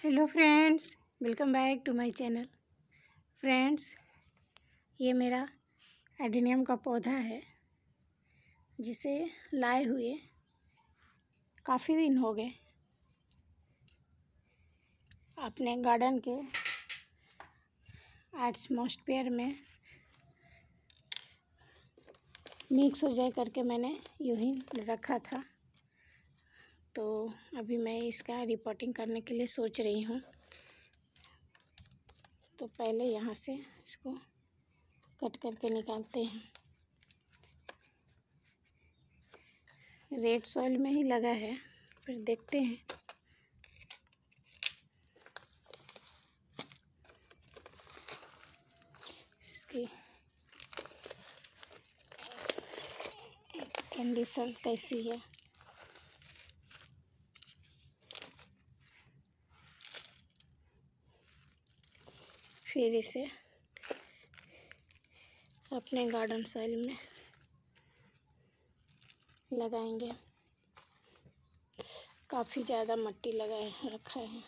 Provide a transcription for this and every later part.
Hello friends welcome back to my channel friends ये मेरा adenium का पौधा है, जिसे लाए हुए काफ़ी दिन हो गए। अपने गार्डन के एटमॉस्फेयर में मिक्स हो जाए करके मैंने यूँ ही रखा था। तो अभी मैं इसका रिपोर्टिंग करने के लिए सोच रही हूँ। तो पहले यहाँ से इसको कट करके निकालते हैं। रेड सॉइल में ही लगा है, फिर देखते हैं। इसकी कंडीशन कैसी है। फिर इसे अपने गार्डन साइल में लगाएँगे। काफ़ी ज़्यादा मट्टी लगाए रखा है।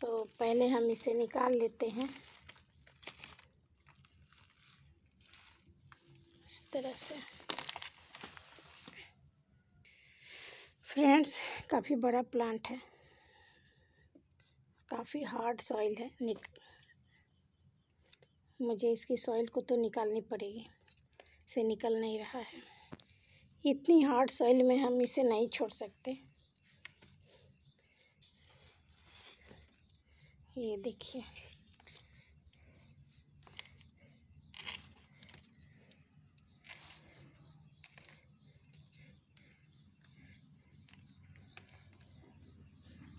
तो पहले हम इसे निकाल लेते हैं। इस तरह से। फ्रेंड्स, काफ़ी बड़ा प्लांट है। काफ़ी हार्ड सॉइल है। निक, मुझे इसकी सॉइल को तो निकालनी पड़ेगी से निकल नहीं रहा है। इतनी हार्ड सॉइल में हम इसे नहीं छोड़ सकते। ये देखिए।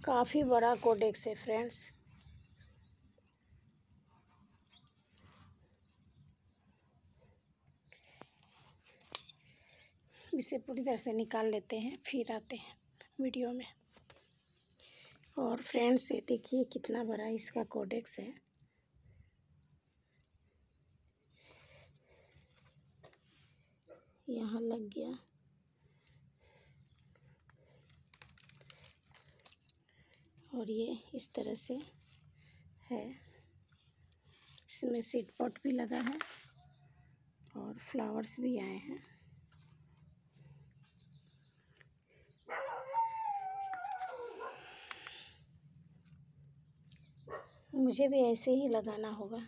काफ़ी बड़ा कोडेक्स है फ्रेंड्स इसे पूरी तरह से निकाल लेते हैं, फिर आते हैं वीडियो में. और फ्रेंड्स ये देखिए कितना बड़ा इसका कोडेक्स है. यहाँ लग गया. और ये इस तरह से है। इसमें सीड पॉट भी लगा है और फ्लावर्स भी आए हैं। मुझे भी ऐसे ही लगाना होगा।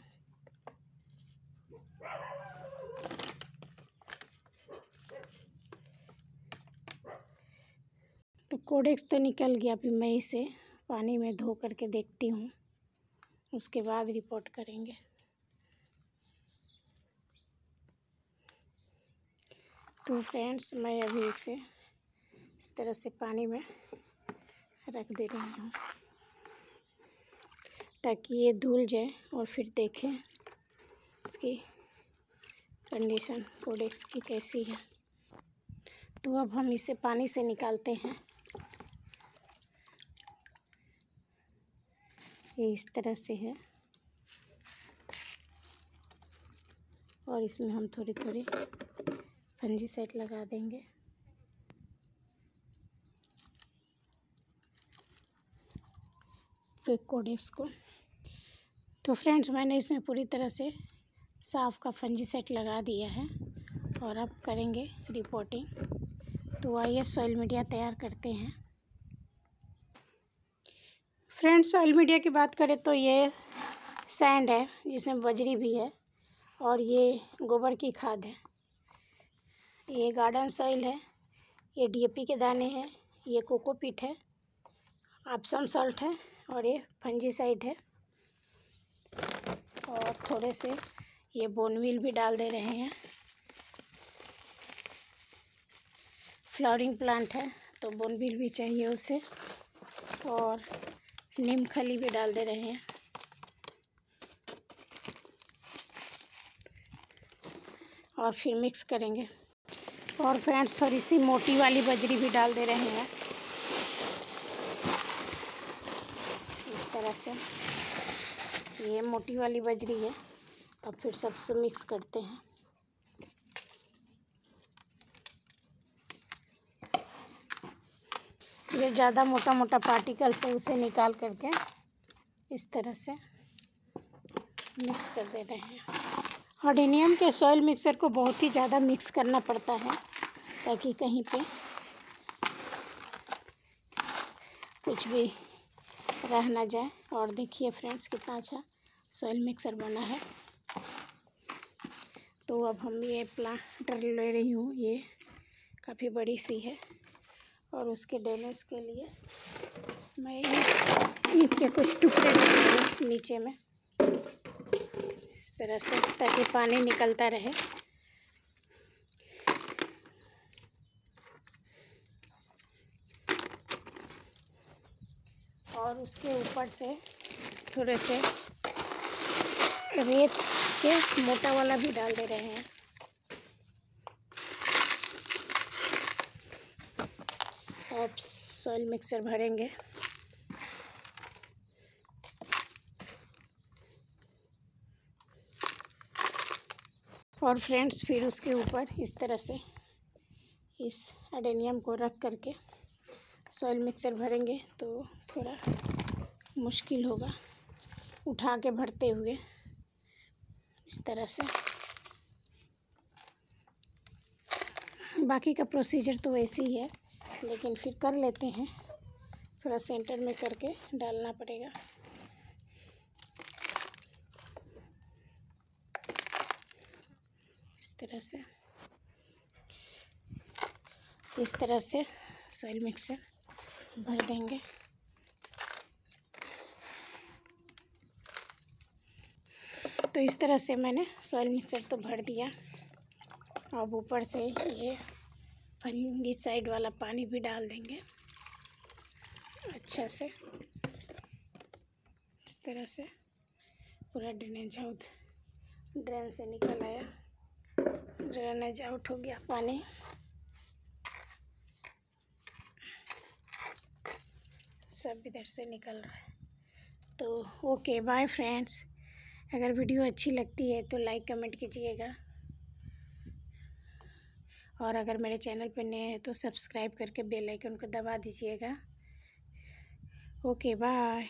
तो कोडेक्स तो निकल गया अभी मई इसे पानी में धो करके देखती हूँ। उसके बाद रिपोर्ट करेंगे। तो फ्रेंड्स मैं अभी इसे इस तरह से पानी में रख दे रही हूँ ताकि ये धुल जाए और फिर देखें इसकी कंडीशन कोडेक्स की कैसी है। तो अब हम इसे पानी से निकालते हैं। ये इस तरह से है। और इसमें हम थोड़ी थोड़ी फंजी सेट लगा देंगे कोडेक्स को तो फ्रेंड्स, मैंने इसमें पूरी तरह से साफ़ का फंजी सेट लगा दिया है। और अब करेंगे रिपोर्टिंग तो आइए सॉइल मीडिया तैयार करते हैं। फ्रेंड्स ऑयल मीडिया की बात करें तो ये सैंड है, जिसमें बजरी भी है और ये गोबर की खाद है। ये गार्डन सॉइल है, ये डीएपी के दाने हैं, ये कोकोपीट है, आपसम सॉल्ट है और ये फंजीसाइड है। और थोड़े से ये बोनविल भी डाल दे रहे हैं। फ्लावरिंग प्लांट है तो बोनविल भी चाहिए उसे। और नीम खली भी डाल दे रहे हैं। और फिर मिक्स करेंगे। और फ्रेंड्स थोड़ी सी मोटी वाली बजरी भी डाल दे रहे हैं। इस तरह से ये मोटी वाली बजरी है। अब फिर सबसे मिक्स करते हैं। जो ज़्यादा मोटा मोटा पार्टिकल्स है उसे निकाल करके इस तरह से मिक्स कर दे रहे हैं। हार्डोनियम के सॉइल मिक्सर को बहुत ही ज़्यादा मिक्स करना पड़ता है ताकि कहीं पे कुछ भी रह ना जाए। और देखिए फ्रेंड्स कितना अच्छा सॉइल मिक्सर बना है। तो अब हम ये प्लांटर ले रही हूँ। ये काफ़ी बड़ी सी है। और उसके डैमेज के लिए मैं ईट के कुछ टुकड़े नीचे में। इस तरह से, ताकि पानी निकलता रहे। और उसके ऊपर से थोड़े से रेत के मोटा वाला भी डाल दे रहे हैं। अब सॉइल मिक्सर भरेंगे। और फ्रेंड्स फिर उसके ऊपर इस तरह से इस एडेनियम को रख करके सॉइल मिक्सर भरेंगे तो थोड़ा मुश्किल होगा उठा के भरते हुए इस तरह से। बाकी का प्रोसीजर तो वैसे ही है। लेकिन फिर कर लेते हैं। थोड़ा सेंटर में करके डालना पड़ेगा। इस तरह से। इस तरह से सॉइल मिक्सर भर देंगे। तो इस तरह से मैंने सॉइल मिक्सर तो भर दिया। अब ऊपर से ये फंगी साइड वाला पानी भी डाल देंगे। अच्छा से। इस तरह से पूरा ड्रेनेज आउट ड्रेन से निकल आया। ड्रेनेज आउट हो गया पानी। सब इधर से निकल रहा है। तो ओके बाय फ्रेंड्स अगर वीडियो अच्छी लगती है तो लाइक कमेंट कीजिएगा। और अगर मेरे चैनल पर नए हैं तो सब्सक्राइब करके बेल आइकन को दबा दीजिएगा। Okay, bye.